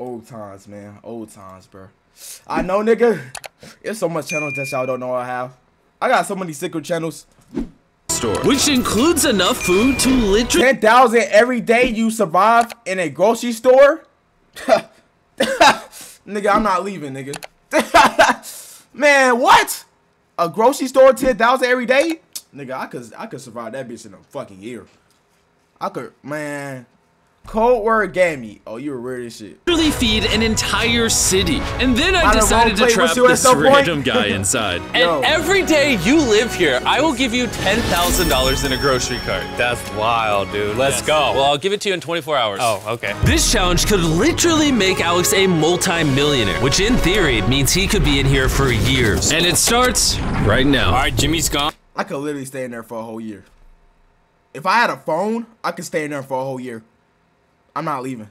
Old times, man. Old times, bro. I know, nigga. There's so much channels that y'all don't know I have. I got so many secret channels. Store. Which includes enough food to literally 10,000 every day you survive in a grocery store? nigga, I'm not leaving, nigga. Man, what? A grocery store 10,000 every day? Nigga, I could I could survive that bitch in a fucking year. I could, man. Cold word gammy. Oh, you were weird as shit. feed an entire city. And then I Out of decided to trap with you at this random guy inside. Yo. And every day you live here, I will give you $10,000 in a grocery cart. That's wild, dude. Let's go. Well, I'll give it to you in 24 hours. oh, okay. This challenge could literally make Alex a multi-millionaire, which in theory means he could be in here for years. And it starts right now. All right, Jimmy's gone. I could literally stay in there for a whole year. If I had a phone, I could stay in there for a whole year. I'm not leaving.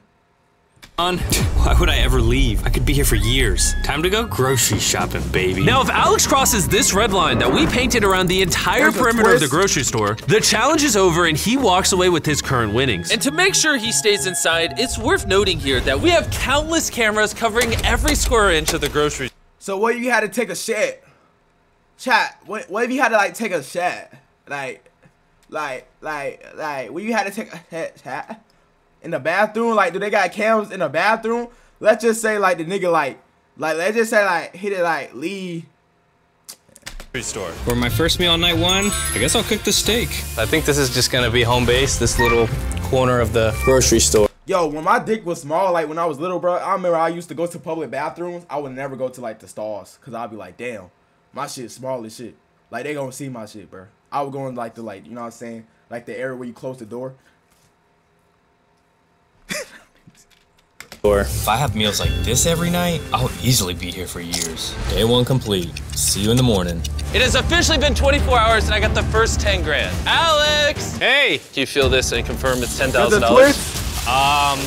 Why would I ever leave? I could be here for years. Time to go grocery shopping, baby. Now, if Alex crosses this red line that we painted around the entire There's perimeter of the grocery store, the challenge is over and he walks away with his current winnings. And to make sure he stays inside, it's worth noting here that we have countless cameras covering every square inch of the grocery So what if you had to take a shit? Chat. What, what if you had to like take a shit? Like, like, like, like, when you had to take a shit, chat? In the bathroom? Like, do they got cams in the bathroom? Let's just say like the nigga like, like let's just say like hit it like Lee. store. For my first meal on night one, I guess I'll cook the steak. I think this is just gonna be home base, this little corner of the grocery store. Yo, when my dick was small, like when I was little, bro, I remember I used to go to public bathrooms. I would never go to like the stalls, cause I'd be like, damn, my shit small as shit. Like they gonna see my shit, bro. I would go in like the like, you know what I'm saying, like the area where you close the door. Or if I have meals like this every night, I'll easily be here for years. Day one complete. See you in the morning. It has officially been 24 hours and I got the first 10 grand. Alex! Hey! Can you feel this and confirm it's There's $10,000? a twist. Um,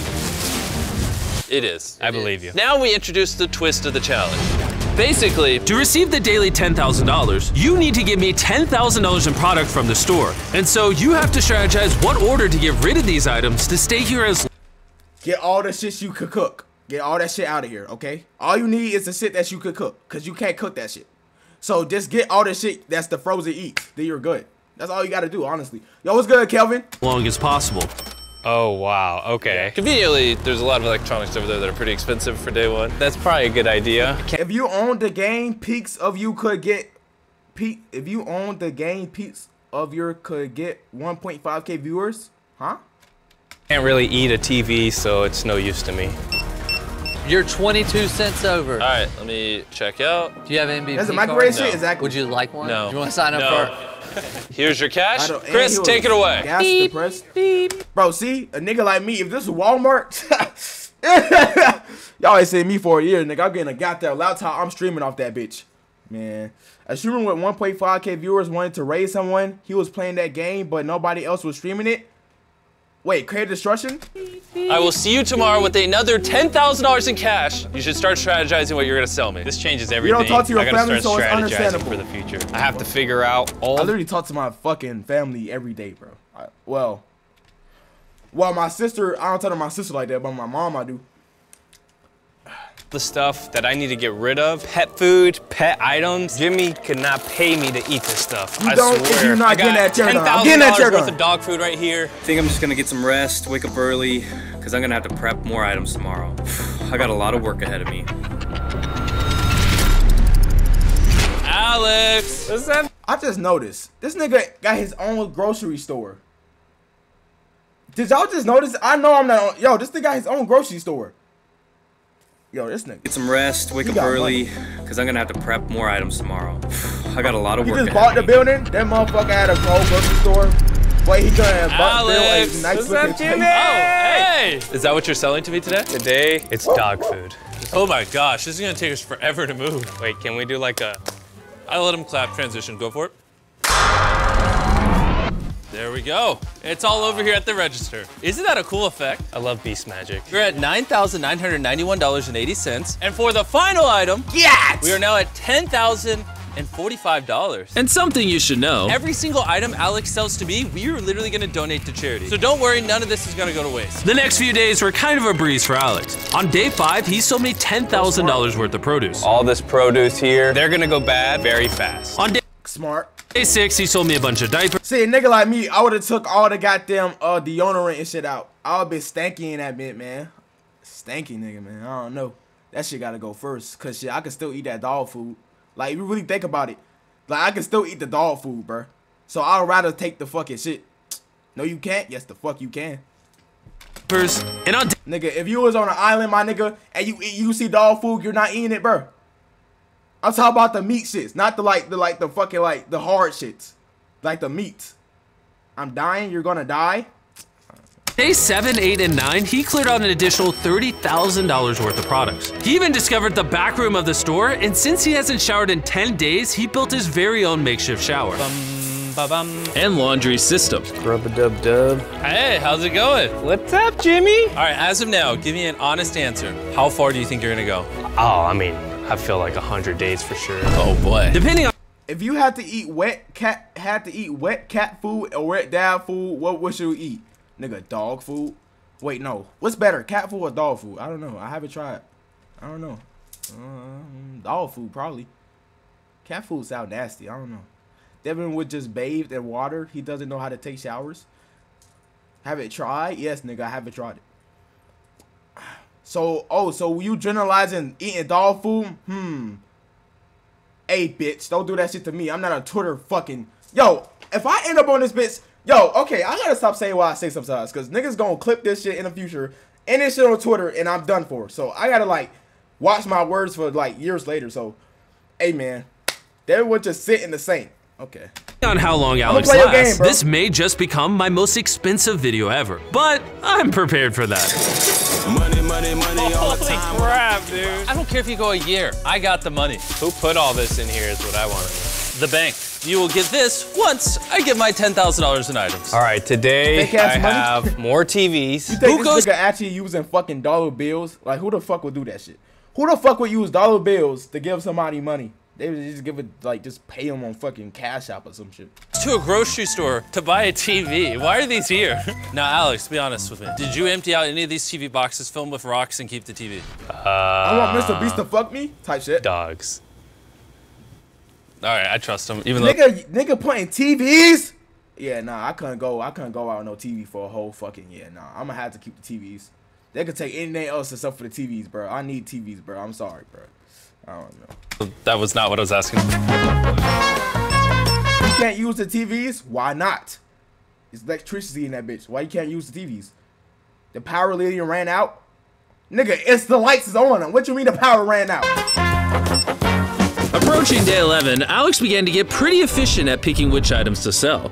It is. I It believe is. you. Now we introduce the twist of the challenge. Basically, To receive the daily $10,000, you need to give me $10,000 in product from the store. And so you have to strategize what order to get rid of these items to stay here as Get all the shit you could cook. Get all that shit out of here, okay? All you need is the shit that you could cook, cause you can't cook that shit. So just get all the shit that's the frozen eat, Then you're good. That's all you gotta do, honestly. Yo, what's good, Kelvin? long as possible. oh wow, okay. conveniently, there's a lot of electronics over there that are pretty expensive for day one. That's probably a good idea. If you own the game, peaks of you could get peak. If you own the game, peaks of your could get 1.5k viewers, huh? Can't really eat a TV, so it's no use to me. You're 22 cents over. All right, let me check out. Do you have an MVP That's a card? microwave No. shit. Exactly. Would you like one? No. Do you want to sign up No. for? Here's your cash. Chris, take it away. Gas depressed. beep. Bro, see a nigga like me. If this was Walmart, y'all ain't seen me for a year, nigga. I'm getting a goddamn laptop. I'm streaming off that bitch, man. A streamer with 1.5k viewers wanted to raise someone. He was playing that game, but nobody else was streaming it. Wait, creative destruction? I will see you tomorrow with another $10,000 in cash. You should start strategizing what you're gonna sell me. This changes everything. You don't talk to your family, start so it's understandable. for the future. I have to figure out all I literally talk to my fucking family every day, bro. I, well, well, my sister, I don't talk to my sister like that, but my mom I do. The stuff that I need to get rid of. Pet food, pet items. Jimmy could not pay me to eat this stuff. You I don't swear. you're not I getting that check. I'm getting that chair $10,000 worth of dog food right here. I think I'm just gonna get some rest, wake up early, because I'm gonna have to prep more items tomorrow. I got a lot of work ahead of me. Alex! What's that? I just noticed this nigga got his own grocery store. Did y'all just notice? I know I'm not. On, yo, this nigga got his own grocery store. Yo, this nigga. Get some rest, wake You up early, because I'm gonna have to prep more items tomorrow. I got a lot of work. He work just ahead bought of the me. building. That motherfucker had a whole grocery store. Wait, he gonna bu- build Alex, a nice what's looking up, Jimmy? place. Oh, hey! Is that what you're selling to me today? Today, it's dog food. Oh my gosh, this is gonna take us forever to move. Wait, can we do like a I let him clap transition. Go for it. There we go. It's all over here at the register. Isn't that a cool effect? I love Beast Magic. We're at $9,991.80. And for the final item, Yes! we are now at $10,000. $145. And something you should know. Every single item Alex sells to me, we are literally gonna donate to charity. So don't worry, none of this is gonna go to waste. The next few days were kind of a breeze for Alex. On day five, he sold me $10,000 worth of produce. All this produce here, they're gonna go bad very fast. On day Smart. Day six, he sold me a bunch of diapers. See, a nigga like me, I would have took all the goddamn uh deodorant and shit out. I would been stanky in that bit, man. Stanky nigga, man. I don't know. That shit gotta go first. Cause shit, I can still eat that dog food. Like, if you really think about it. Like, I can still eat the dog food, bruh. So I'd rather take the fucking shit. No, you can't? Yes, the fuck you can. First, And day Nigga, if you was on an island, my nigga, and you you see dog food, you're not eating it, bruh. I'm talking about the meat shits, not the like the like the fucking like the hard shits. Like the meats. I'm dying, you're gonna die. Day 7, 8, and 9, he cleared out an additional $30,000 worth of products. He even discovered the back room of the store, and since he hasn't showered in 10 days, he built his very own makeshift shower. Ba-bum. And laundry system. Rub a dub dub. Hey, how's it going? What's up, Jimmy? All right, as of now, give me an honest answer. How far do you think you're gonna go? Oh, I mean, I feel like 100 days for sure. Oh boy. Depending on If you had to eat wet cat had to eat wet cat food or wet dad food, what would you eat? Nigga, dog food? Wait, no. What's better, cat food or dog food? I don't know. I haven't tried. I don't know. Um, dog food probably. Cat food sound nasty. I don't know. Devin would just bathe in water. He doesn't know how to take showers. Have it tried? Yes, nigga, I haven't tried it. So, oh, so you generalizing eating dog food? Hmm. Hey, bitch, don't do that shit to me. I'm not a Twitter fucking. Yo, if I end up on this bitch, yo, okay, I gotta stop saying what I say sometimes, cause niggas gonna clip this shit in the future and this shit on Twitter, and I'm done for. So I gotta like watch my words for like years later. So, hey man, they would just sit in the sink. Okay. on how long Alex lasts, game, this may just become my most expensive video ever. But I'm prepared for that. Money, money, money all the Holy time. crap, dude. I don't care if you go a year. I got the money. Who put all this in here is what I want to know. The bank. You will get this once I get my $10,000 in items. All right, today I money? have more TVs. You think Who this goes- nigga actually using fucking dollar bills? Like, who the fuck would do that shit? Who the fuck would use dollar bills to give somebody money? They would just give it, like, just pay them on fucking Cash App or some shit. To a grocery store to buy a TV. Why are these here? now, Alex, be honest with me. Did you empty out any of these TV boxes, fill them with rocks, and keep the TV? Uh, I want Mr. Beast to fuck me? Type shit. Dogs. All right, I trust him, even though. Nigga, nigga putting TVs? Yeah, nah, I couldn't go. I couldn't go out on no TV for a whole fucking year. Nah, I'm gonna have to keep the TVs. They could take anything else except for the TVs, bro. I need TVs, bro. I'm sorry, bro. I don't know. That was not what I was asking. You can't use the TVs? Why not? It's electricity in that bitch. Why you can't use the TVs? The power lady ran out? Nigga, it's the lights is on. What you mean the power ran out? Approaching day 11, Alex began to get pretty efficient at picking which items to sell.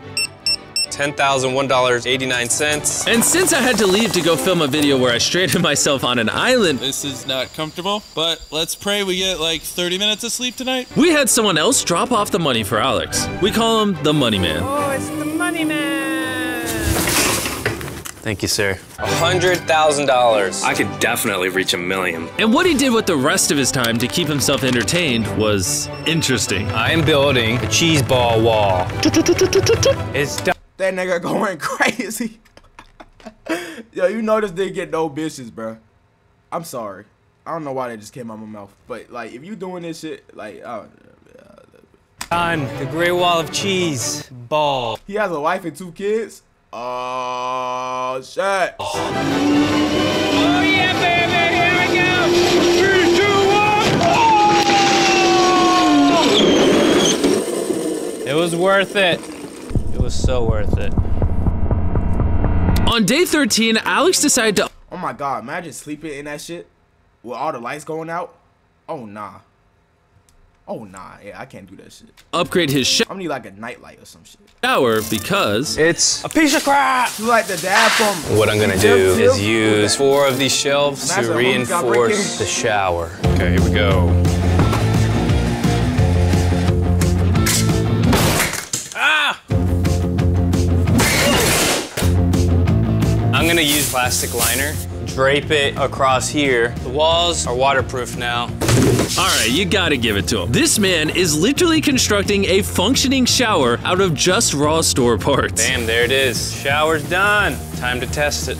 $10,001.89. And since I had to leave to go film a video where I stranded myself on an island, This is not comfortable, but let's pray we get like 30 minutes of sleep tonight. we had someone else drop off the money for Alex. We call him the Money Man. Oh, it's the Money Man. Thank you, sir. $100,000. I could definitely reach a million. And what he did with the rest of his time to keep himself entertained was interesting. I am building a cheese ball wall. It's done. That nigga going crazy. Yo, you know this didn't get no bitches, bro. I'm sorry. I don't know why that just came out my mouth. But, like, if you doing this shit, like, uh, Done. The Great Wall of Cheese ball. he has a wife and two kids. Oh, shit. It was worth it. It was so worth it. On day 13, Alex decided to Oh my god, imagine sleeping in that shit with all the lights going out. Oh nah. Oh nah, yeah, I can't do that shit. upgrade his shit. I'm gonna need like a nightlight or some shit. shower because It's a piece of crap. You like the dad from What I'm gonna do Jim, Jim? is use four of these shelves Imagine to a homie got break reinforce the shower. Okay, here we go. Plastic liner, drape it across here. The walls are waterproof now. Alright, you gotta give it to him. This man is literally constructing a functioning shower out of just raw store parts. Bam, there it is. Shower's done. Time to test it.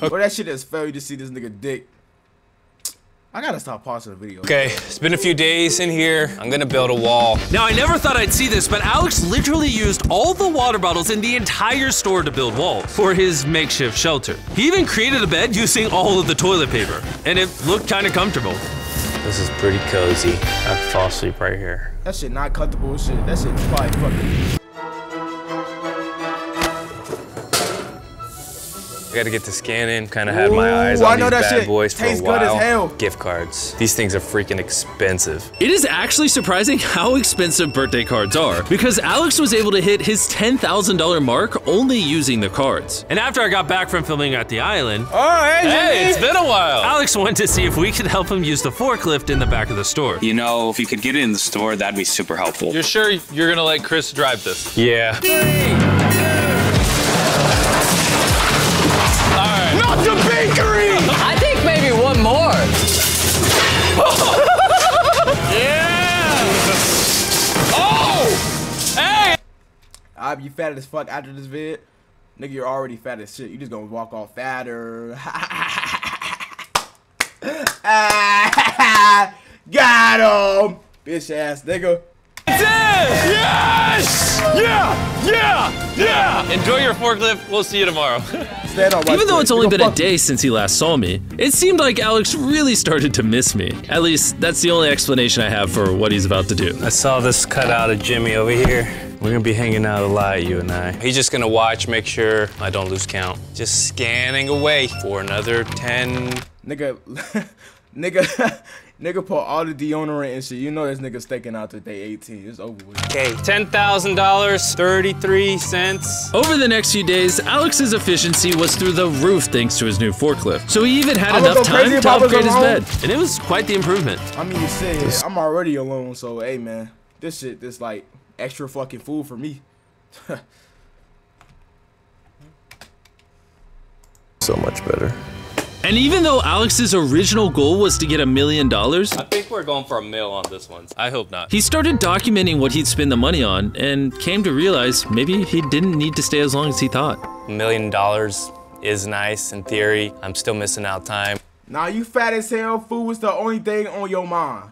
Well, that shit is failure to see this nigga dick. I gotta stop pausing the video. Okay, it's been a few days in here. I'm gonna build a wall. Now, I never thought I'd see this, but Alex literally used all the water bottles in the entire store to build walls for his makeshift shelter. He even created a bed using all of the toilet paper, and it looked kind of comfortable. This is pretty cozy. I could fall asleep right here. That shit not comfortable as shit. That shit probably fucking. I gotta get to scanning. Kind of had my eyes Ooh, on I know these that bad shit boys for tastes a good as while. hell. Gift cards. These things are freaking expensive. It is actually surprising how expensive birthday cards are, because Alex was able to hit his $10,000 mark only using the cards. And after I got back from filming at the island, Oh, hey, Hey, it's been a while. Alex went to see if we could help him use the forklift in the back of the store. You know, if you could get it in the store, that'd be super helpful. You're sure you're gonna let Chris drive this? Yeah. Not I'll be fat as fuck after this vid. Nigga, you're already fat as shit. You just gonna walk off fatter. Got him! Bitch ass nigga. Yeah! Yeah! Enjoy your forklift. We'll see you tomorrow. Stand on my Even though foot. it's only Nigga, been a fuck day since he last saw me, it seemed like Alex really started to miss me. At least, that's the only explanation I have for what he's about to do. I saw this cutout of Jimmy over here. We're gonna be hanging out a lot, you and I. He's just gonna watch, make sure I don't lose count. Just scanning away for another 10. Nigga, nigga, nigga put all the deodorant and shit. You know this nigga staking out to day 18. It's over with. Okay, $10,000, 33 cents. Over the next few days, Alex's efficiency was through the roof thanks to his new forklift. So he even had I enough time to upgrade his bed. And it was quite the improvement. I mean, shit, I'm already alone, so hey, man, this shit, this like extra fucking food for me. So much better. And even though Alex's original goal was to get a million dollars, I think we're going for a mill on this one. I hope not. he started documenting what he'd spend the money on and came to realize maybe he didn't need to stay as long as he thought. A million dollars is nice in theory. I'm still missing out time. Now you fat as hell. Food was the only thing on your mind.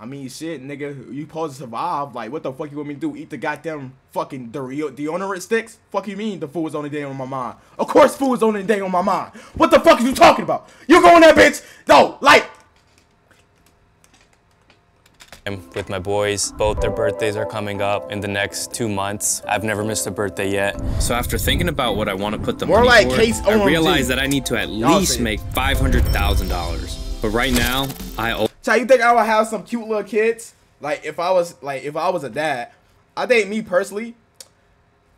I mean, shit, nigga, you supposed to survive. Like, what the fuck you want me to do? Eat the goddamn fucking deo- deodorant sticks? Fuck you mean the food was the only thing on my mind? Of course, food was the only thing on my mind. What the fuck are you talking about? You going there, bitch? No, like, I'm with my boys. Both their birthdays are coming up in the next two months. I've never missed a birthday yet. So after thinking about what I want to put the More money like for, case I realized that I need to at least make $500,000. But right now, I owe So you think I would have some cute little kids? Like if I was like if I was a dad, I think me personally,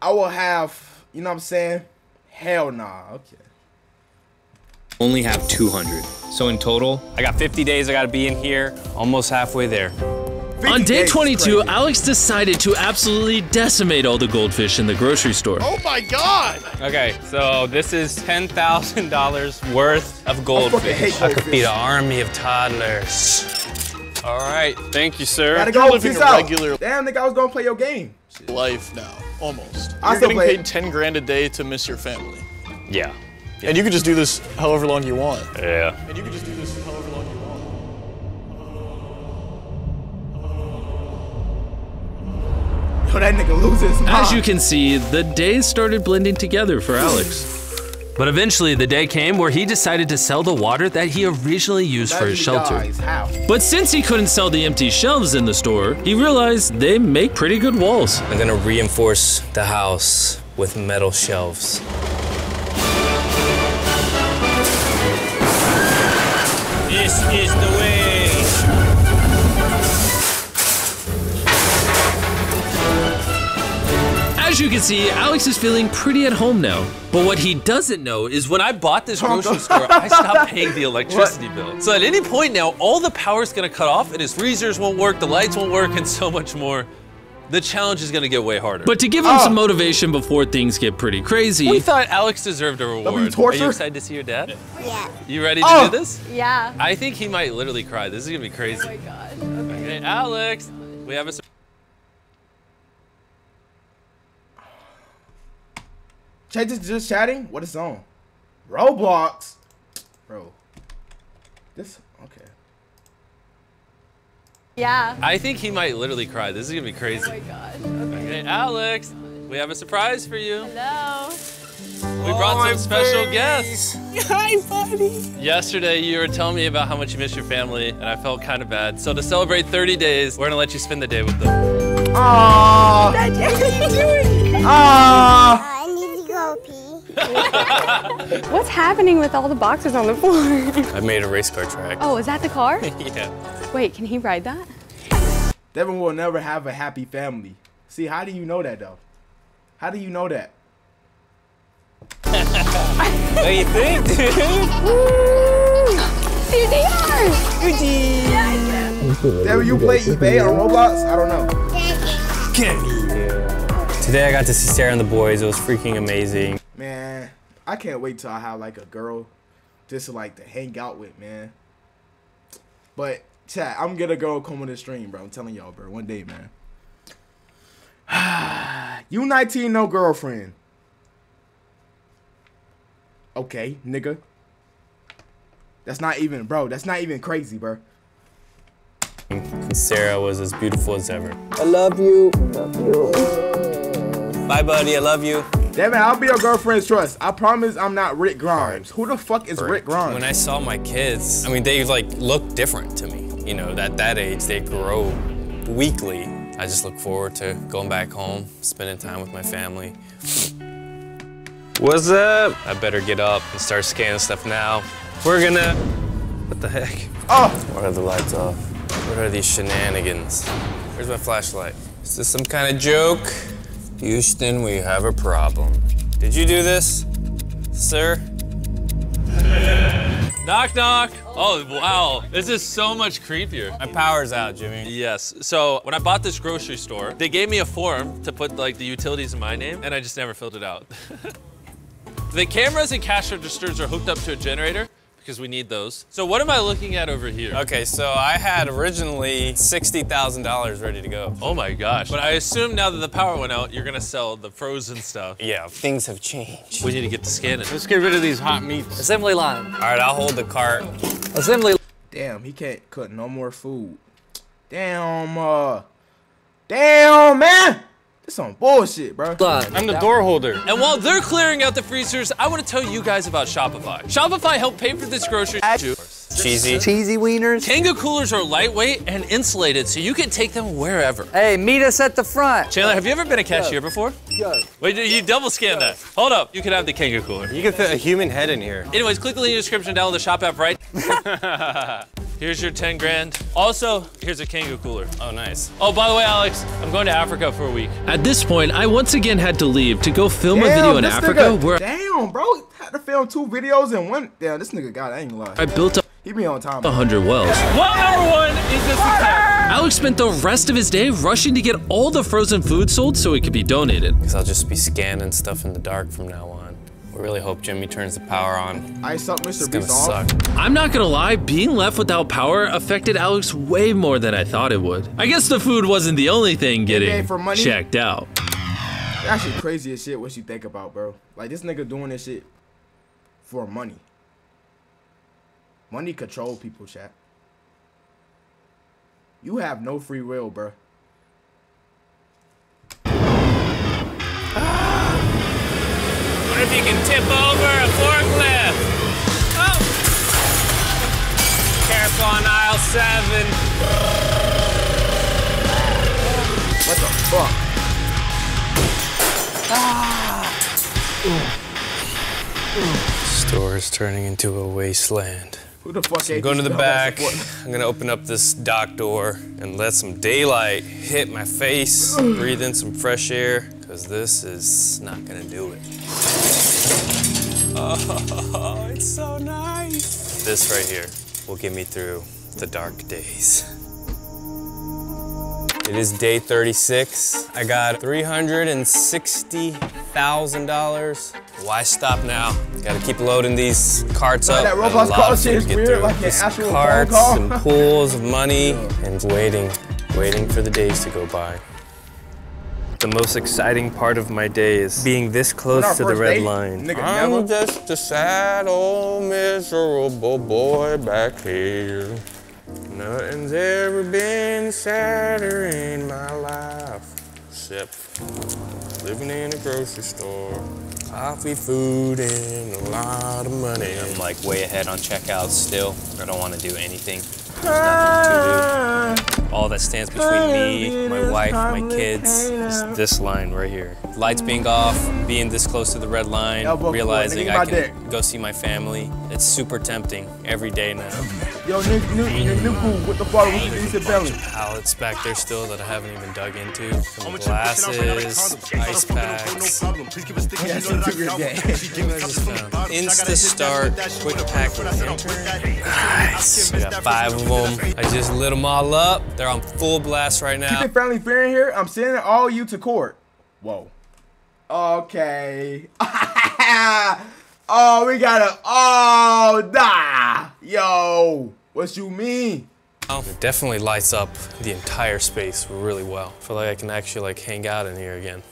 I will have you know what I'm saying? Hell nah. Okay. only have 200. So in total, I got 50 days I gotta be in here, almost halfway there. 50 On day 22, crazy. Alex decided to absolutely decimate all the goldfish in the grocery store. Oh my god! Okay, so this is $10,000 worth of fucking hate goldfish. I could goldfish. feed an army of toddlers. All right, thank you, sir. Gotta You're go. living Peace a out. regular- Damn, nigga, I was gonna play your game. life now, almost. I You're still getting play paid 10 grand a day to miss your family. Yeah. And you could just do this however long you want. Yeah. And you could just do Yo, that nigga loses his As you can see, the days started blending together for Alex. But eventually, the day came where he decided to sell the water that he originally used for his shelter. But since he couldn't sell the empty shelves in the store, he realized they make pretty good walls. I'm gonna reinforce the house with metal shelves. This is the way. As you can see, Alex is feeling pretty at home now. But what he doesn't know is When I bought this grocery store, I stopped paying the electricity bill. So at any point now, all the power's gonna cut off and his freezers won't work, the lights won't work, and so much more. the challenge is gonna get way harder. But to give him Oh. some motivation before things get pretty crazy, we thought Alex deserved a reward. Are torture? you excited to see your dad? Yeah. You ready to Oh. do this? Yeah. I think he might literally cry. This is gonna be crazy. Oh my gosh. Okay, Alex, we have a. sur- Chat just just chatting. What is on? Roblox, bro. This okay. Yeah. I think he might literally cry. This is gonna be crazy. Oh my gosh. Okay, Alex, we have a surprise for you. Hello. We brought oh, some special guests. Hi, buddy. Yesterday, you were telling me about how much you miss your family, and I felt kind of bad. So to celebrate 30 days, we're gonna let you spend the day with them. Aww. What are you doing? Aww. I need to go pee. What's happening with all the boxes on the floor? I made a race car track. oh, is that the car? yeah. Wait, can he ride that? Devin will never have a happy family. See, how do you know that though? How do you know that? What do you think, dude? Dude, they are. Devin, you play eBay on Roblox? I don't know. Today I got to see Sarah and the boys. It was freaking amazing. Man, I can't wait till I have like a girl just to like to hang out with, man. But chat, I'm gonna go come on the stream, bro. I'm telling y'all, bro. One day, man. you 19, no girlfriend. Okay, nigga. That's not even, bro. That's not even crazy, bro. And Sarah was as beautiful as ever. I love you. Love you. Bye, buddy. I love you. Devin, I'll be your girlfriend's trust. I promise I'm not Rick Grimes. Who the fuck is Rick Grimes? When I saw my kids, I mean, they like look different to me. You know, at that age, they grow weekly. I just look forward to going back home, spending time with my family. What's up? I better get up and start scanning stuff now. We're gonna. What the heck? Oh, Why are the lights off? What are these shenanigans? Where's my flashlight? Is this some kind of joke? Houston, we have a problem. Did you do this, sir? Knock, knock. Oh, wow. This is so much creepier. My power's out, Jimmy. Yes. So when I bought this grocery store, they gave me a form to put like the utilities in my name, and I just never filled it out. the cameras and cash registers are hooked up to a generator because we need those. So what am I looking at over here? Okay, so I had originally $60,000 ready to go. Oh my gosh. But I assume now that the power went out, you're gonna sell the frozen stuff. Yeah, things have changed. We need to get to scanning. Let's get rid of these hot meats. Assembly line. All right, I'll hold the cart. Assembly. damn, he can't cook no more food. Damn, uh, damn, man. This some bullshit, bro. line. I'm the door holder. And while they're clearing out the freezers, I want to tell you guys about Shopify. Shopify helped pay for this grocery. Cheesy. Cheesy wieners. Kanga coolers are lightweight and insulated, so you can take them wherever. Hey, meet us at the front. Chandler, have you ever been a cashier before? Go. Wait, you double scan that. Hold up, you can have the Kanga cooler. You can fit a human head in here. Anyways, click the link in the description down in the shop app right. here's your 10 grand. Also, here's a Kanga cooler. Oh, nice. Oh, by the way, Alex, I'm going to Africa for a week. at this point, I once again had to leave to go film a video in Africa nigga- where Damn, bro. Had to film two videos in one. Damn, this nigga got. it, I ain't gonna lie. I built up He be on time. 100 wells. Well, number one is this attack. Alex spent the rest of his day rushing to get all the frozen food sold so it could be donated. Because I'll just be scanning stuff in the dark from now on. We really hope Jimmy turns the power on. I suck Mr. It's Beast off. suck. I'm not gonna lie, being left without power affected Alex way more than I thought it would. I guess the food wasn't the only thing getting for money? checked out. That shit crazy as shit. What you think about, bro? Like this nigga doing this shit for money. Money control people, chat. You have no free will, bro. If you can tip over a forklift? Oh! Careful on aisle seven. What the fuck? Store is turning into a wasteland. Who the fuck? I'm going to the back. I'm gonna open up this dock door and let some daylight hit my face, breathe in some fresh air, because this is not gonna do it. Oh, it's so nice. This right here will get me through the dark days. It is day 36. I got $360,000. Why stop now? Gotta keep loading these carts Man, up. that I Roblox love call shit is get weird, through like an actual carts and pools of money and waiting, waiting for the days to go by. The most exciting part of my day is being this close to the red date, line. nigga, I'm never. just a sad old miserable boy back here. Nothing's ever been sadder in my life. Except living in a grocery store. Coffee, food, and a lot of money. I'm like way ahead on checkout still. I don't want to do anything. All that stands between me, my wife, my kids is this line right here. Lights being off, being this close to the red line, realizing I can dick. go see my family. It's super tempting every day now. Yo, Nick, Nick, Nick, Nick, what the fuck? What you think belly? Pallets back there still that I haven't even dug into. Some glasses, ice packs. Insta start, quick pack enter. Nice. I got five of them. I just lit them all up. They're on full blast right now. Keep it family fair in here. I'm sending all you to court. Whoa. Okay. oh, we gotta. Oh, nah. Yo, what you mean? Oh, It definitely lights up the entire space really well. I feel like I can actually like hang out in here again.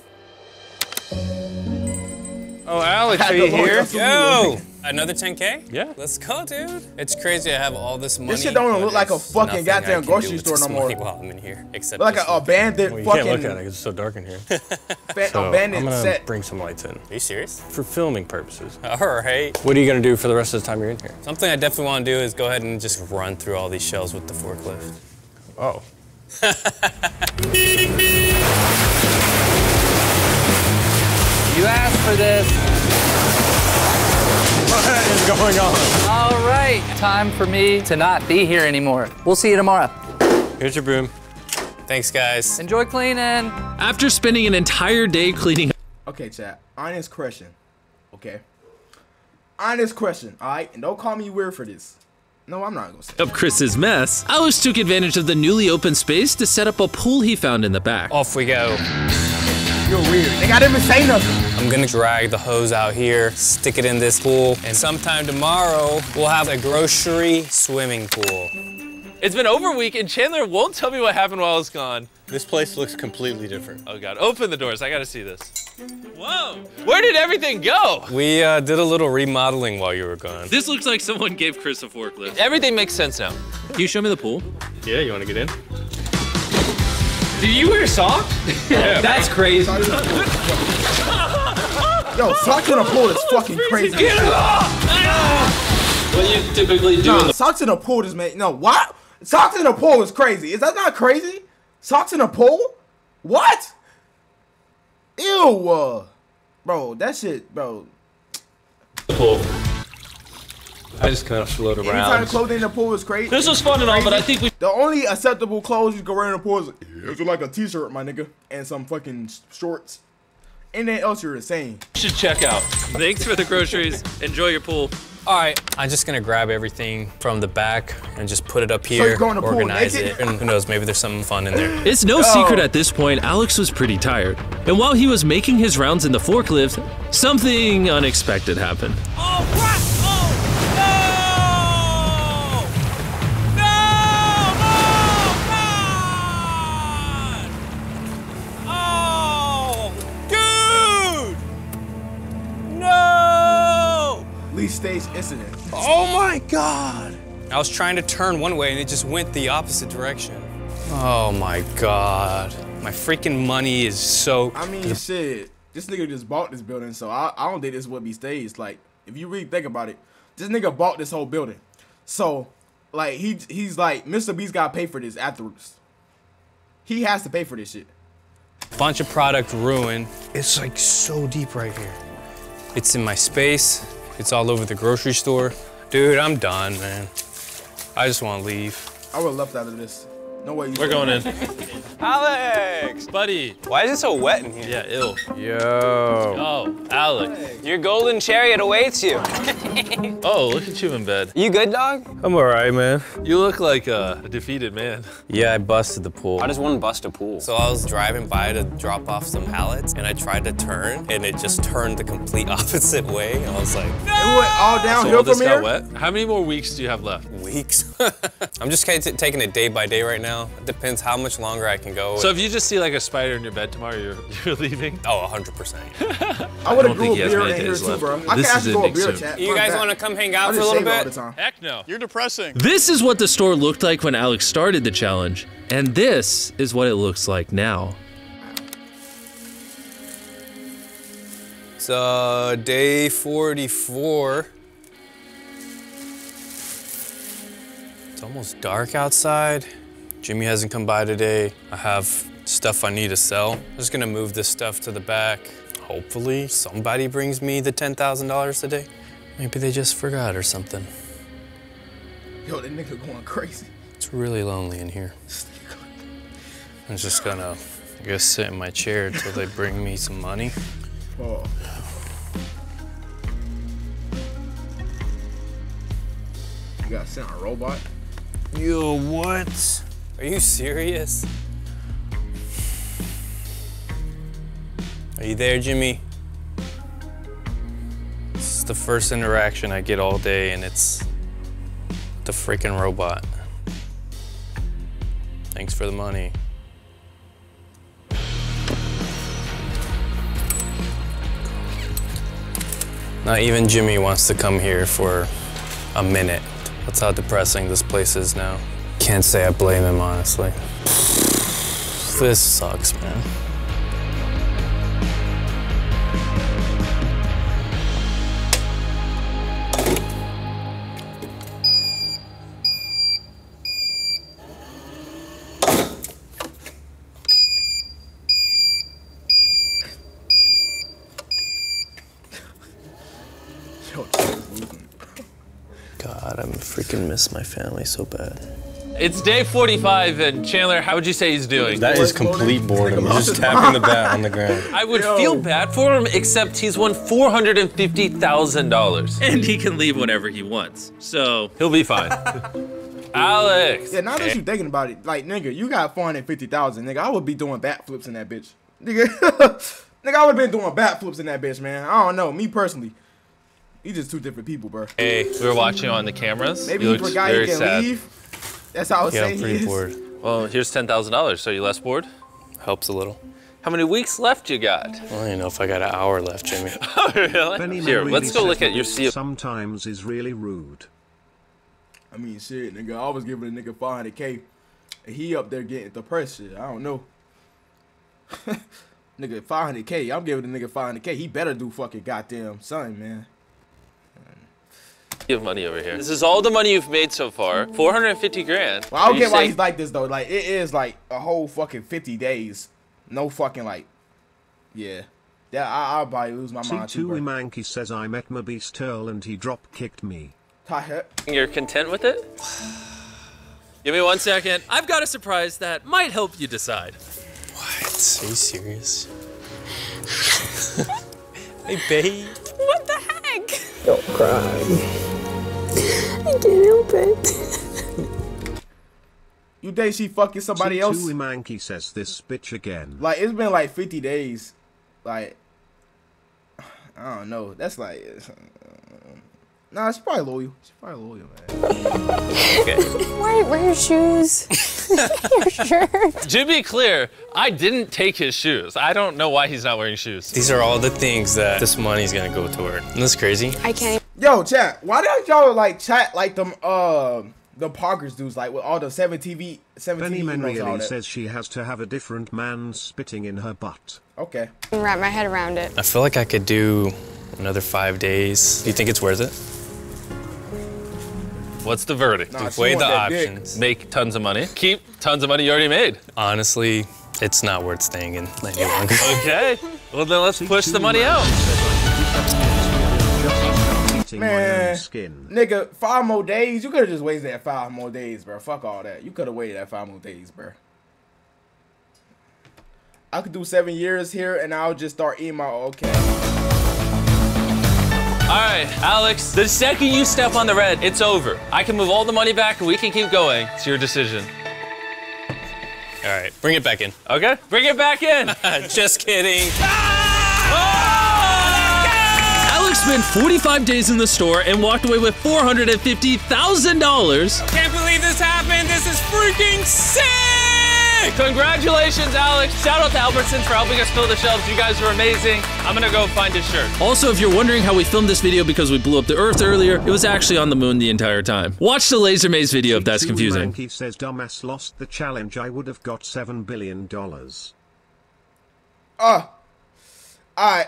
Oh, Alex, are you here? Yo! Another 10K? Yeah. Let's go, dude. It's crazy I have all this money. This shit don't even but look like a fucking goddamn grocery store no more. money While I'm in here, except Like an abandoned Well, you fucking. can't look at it 'cause it's so dark in here. fa- So I'm gonna set. bring some lights in Are you serious? for filming purposes. All right. What are you gonna do for the rest of the time you're in here? Something I definitely want to do is go ahead and just run through all these shelves with the forklift. Oh. You asked for this. What is going on? All right, time for me to not be here anymore. We'll see you tomorrow. Here's your broom. Thanks, guys. Enjoy cleaning. After spending an entire day cleaning Okay, chat. Honest question. Okay. Honest question. All right, and don't call me weird for this. No, I'm not gonna say. up Chris's mess, Alex took advantage of the newly open space to set up a pool he found in the back. Off we go. You're weird. They got even say nothing. I'm gonna drag the hose out here, stick it in this pool, and sometime tomorrow we'll have a grocery swimming pool. It's been over a week and Chandler won't tell me what happened while I was gone. This place looks completely different. Oh God, open the doors. I gotta see this. Whoa, where did everything go? We uh, did a little remodeling while you were gone. This looks like someone gave Chris a forklift. Everything makes sense now. Can you show me the pool? Yeah, you wanna get in? Did you wear socks? Yeah. That's crazy. Yo, socks in a pool is fucking crazy. Get off! What do you typically do in Nah, the socks in a pool is made. No, what? Socks in a pool is crazy. Is that not crazy? Socks in a pool? What? Ew. Uh, bro, that shit, bro. pool? I just kind of float around. Anytime around. clothing in the pool is crazy. This was fun and all, but I think we The only acceptable clothes you can wear in the pool is, is like a t-shirt, my nigga, and some fucking shorts. Anything else you're insane. You should check out. Thanks for the groceries. Enjoy your pool. All right, I'm just gonna grab everything from the back and just put it up here, going to pool organize naked? it, and who knows, maybe there's something fun in there. It's no secret at this point, Alex was pretty tired. And while he was making his rounds in the forklift, something unexpected happened. Oh, Least stage incident. Oh my God! I was trying to turn one way and it just went the opposite direction. Oh my God. My freaking money is so. I mean, shit. This nigga just bought this building, so I, I don't think this would be staged. Like, if you really think about it, this nigga bought this whole building. So, like, he he's like, Mr. Beast gotta pay for this afterwards. He has to pay for this shit. bunch of product ruined. It's like so deep right here. It's in my space. It's all over the grocery store. Dude, I'm done, man. I just want to leave. I would left out of this. No way. We're going in. Alex! Buddy. Why is it so wet in here? Yeah, ill. Yo. Oh, Alex. Your golden chariot awaits you. Oh, look at you in bed. You good, dog? I'm alright, man. You look like a, a defeated man. Yeah, I busted the pool. How does one bust a pool? So I was driving by to drop off some pallets, and I tried to turn, and it just turned the complete opposite way. I was like, It went all So downhill all this from got here. wet. How many more weeks do you have left? weeks. I'm just kind of taking it day by day right now. It depends how much longer I can go. So if you just see like a spider in your bed tomorrow, you're, you're leaving? oh, 100%. I would don't have grew a he has beard many in here too, left. bro. I This can is actually grow a ending chat. You guys want to come hang out for a little shave all the bit? Heck no. You're depressing. This is what the store looked like when Alex started the challenge, and this is what it looks like now. It's uh, day 44. It's almost dark outside. Jimmy hasn't come by today. I have stuff I need to sell. I'm just gonna move this stuff to the back. Hopefully, somebody brings me the $10,000 today. Maybe they just forgot or something. Yo, that nigga going crazy. It's really lonely in here. I'm just gonna, I guess, sit in my chair until they bring me some money. Oh. You got sent a robot? Yo, what? Are you serious? Are you there, Jimmy? This is the first interaction I get all day, and it's the freaking robot. Thanks for the money. Not even Jimmy wants to come here for a minute. That's how depressing this place is now. Can't say I blame him, honestly. This sucks, man. God, I'm freaking miss my family so bad. It's day 45, and Chandler, how would you say he's doing? That is complete boredom. He's just tapping the bat on the ground. I would feel bad for him, except he's won $450,000. And he can leave whenever he wants. So He'll be fine. Alex. Yeah, now that you're thinking about it, like nigga, you got four hundred fifty thousand, nigga. I would be doing backflips in that bitch, nigga. nigga, I would have been doing backflips in that bitch, man. I don't know, me personally. We just two different people, bro. Hey, we were watching on the cameras. Maybe You he looked forgot he can sad. leave. That's how I was Yeah, saying I'm he pretty is. bored. Well, here's $10,000. So you less bored? Helps a little. How many weeks left you got? I don't know if I got an hour left, Jimmy. Oh, really? Benny Here, Man let's go look at that your seal. Sometimes is really rude. I mean, shit, nigga. I was giving a nigga 500k, and he up there getting depressed. Shit, I don't know. nigga, 500k. I'm giving a nigga 500k. He better do fucking goddamn something, man. You have money over here. This is all the money you've made so far. 450 grand. Well, I don't Are you get why saying- he's like this though. Like it is like a whole fucking 50 days, no fucking like, yeah. Yeah, I, I'll probably lose my mind too, C2 bro. Imanki says I met my beast Earl and he drop kicked me. You're content with it? Give me one second. I've got a surprise that might help you decide. What? Are you serious? hey, babe. What the heck? Don't cry. I can't help it. You think she fucking somebody else? C2 Imanki says this bitch again. Like it's been like 50 days. Like I don't know. That's like uh, Nah, she's probably loyal. She's probably loyal, man. Why, wear your shoes. your shirt. To be clear, I didn't take his shoes. I don't know why he's not wearing shoes. These are all the things that this money's gonna go toward. Isn't this crazy? I can't. Yo, chat. Why don't y'all like chat like them uh the Parkers dudes like with all the seven TV seven Benny TV Man remotes and all really says she has to have a different man spitting in her butt. Okay. Wrap my head around it. I feel like I could do another five days. Do you think it's worth it? What's the verdict? Nah, Weigh the that dick. options. Make tons of money. Keep tons of money you already made. Honestly, it's not worth staying in any longer. Okay. Well, then let's push the money out. Man, skin. nigga, five more days. You could have just waited that five more days, bro. Fuck all that. You could have waited that five more days, bro. I could do seven years here, and I'll just start eating my okay. All right, Alex, the second you step on the red, it's over. I can move all the money back and we can keep going. It's your decision. All right, bring it back in. Okay, bring it back in. Just kidding. Ah! Alex spent 45 days in the store and walked away with $450,000. Can't believe this happened. This is freaking sick. Congratulations, Alex. Shout out to Albertsons for helping us fill the shelves. You guys are amazing. I'm gonna go find his shirt. Also, if you're wondering how we filmed this video because we blew up the Earth earlier, it was actually on the moon the entire time. Watch the laser maze video if that's confusing. Ranky says dumbass lost the challenge. I would have got seven billion dollars. Uh, all right.